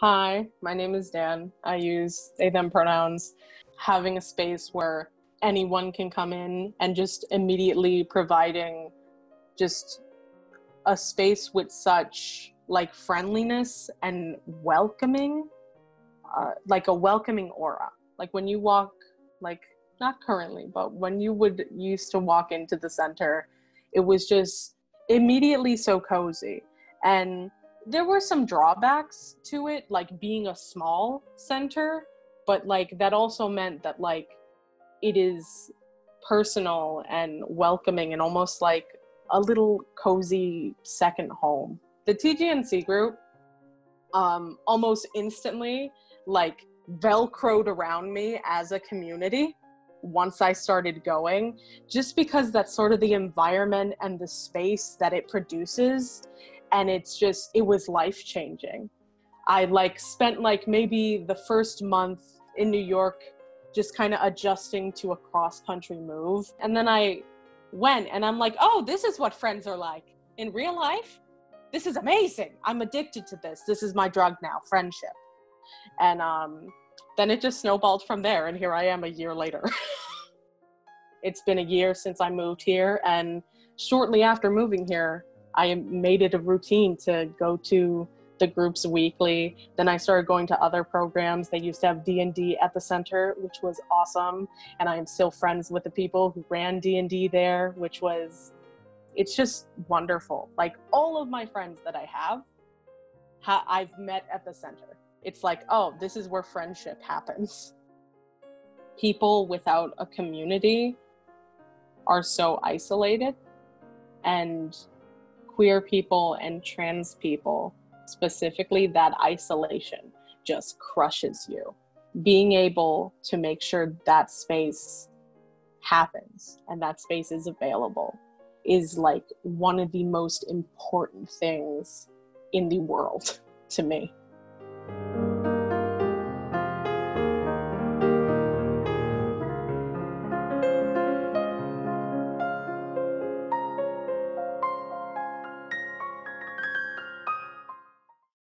Hi, my name is Dan. I use they, them pronouns. Having a space where anyone can come in and just immediately providing just a space with such like friendliness and welcoming, uh, like a welcoming aura. Like when you walk, like not currently, but when you would used to walk into the center, it was just immediately so cozy. And there were some drawbacks to it, like being a small center, but like that also meant that like it is personal and welcoming and almost like a little cozy second home. The TGNC group um, almost instantly like velcroed around me as a community once I started going, just because that's sort of the environment and the space that it produces. And it's just, it was life changing. I like spent like maybe the first month in New York just kind of adjusting to a cross country move. And then I went and I'm like, oh, this is what friends are like in real life. This is amazing. I'm addicted to this. This is my drug now, friendship. And um, then it just snowballed from there. And here I am a year later. it's been a year since I moved here. And shortly after moving here, I made it a routine to go to the groups weekly. Then I started going to other programs. They used to have D&D at the center, which was awesome. And I am still friends with the people who ran D&D there, which was it's just wonderful. Like all of my friends that I have, ha- I've met at the center. It's like, oh, this is where friendship happens. People without a community are so isolated and queer people and trans people specifically that isolation just crushes you. Being able to make sure that space happens and that space is available is like one of the most important things in the world to me.